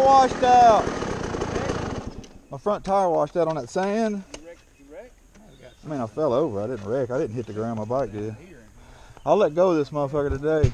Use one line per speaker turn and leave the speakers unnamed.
Tire washed out. My front tire washed out on that sand. I mean, I fell over. I didn't wreck. I didn't hit the ground. My bike did. I'll let go of this motherfucker today.